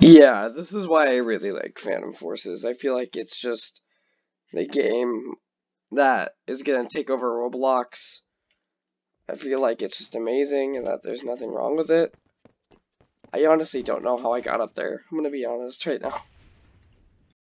Yeah, this is why I really like Phantom Forces. I feel like it's just the game that is gonna take over Roblox. I feel like it's just amazing and that there's nothing wrong with it. I honestly don't know how I got up there. I'm gonna be honest right now.